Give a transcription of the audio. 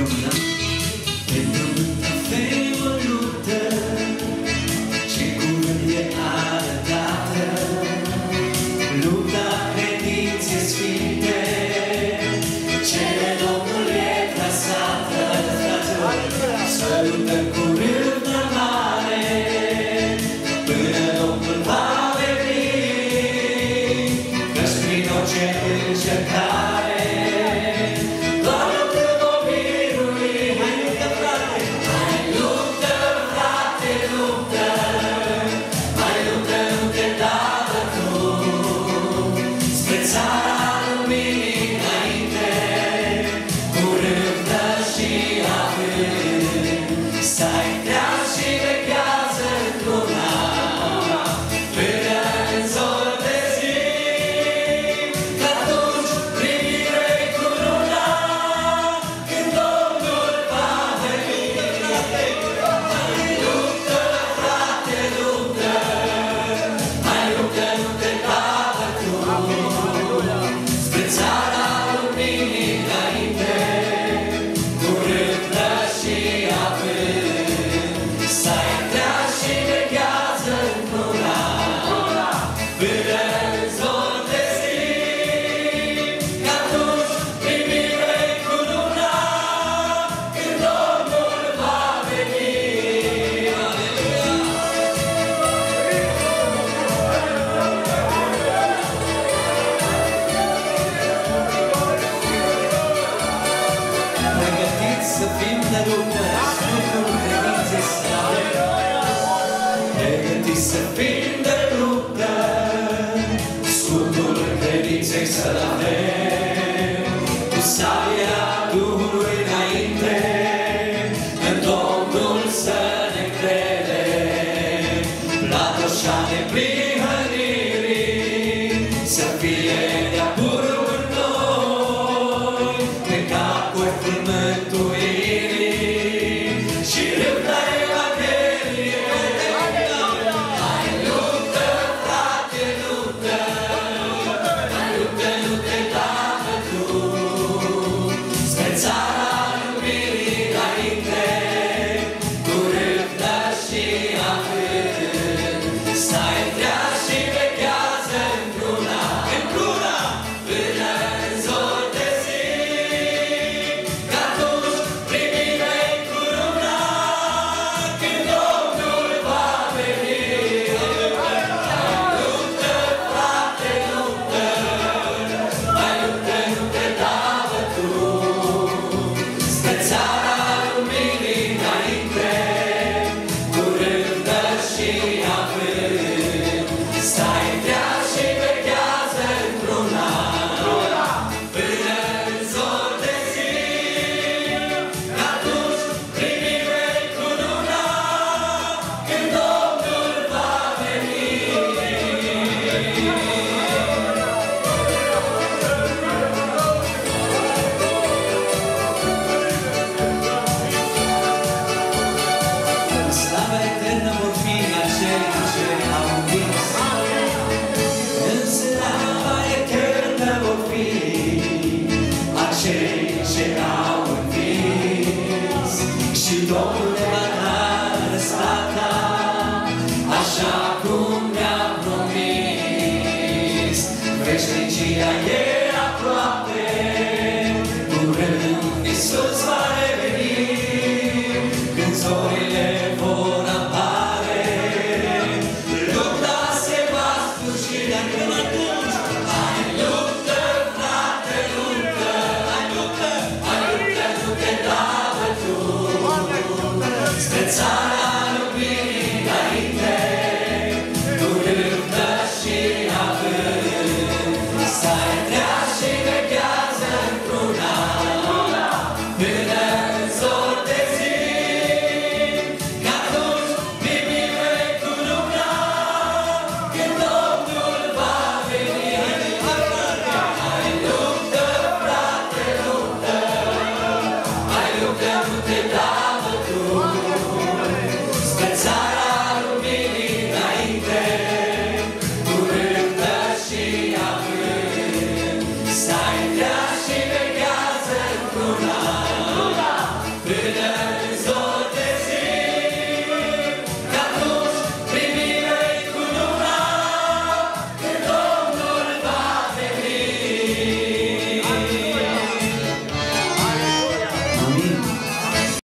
corona Pentru un cafeu o luptă Ce cuvânt e arătată Lupta credințe sfinte se învinde luptă, scutul credinței să-l avem. don't let time.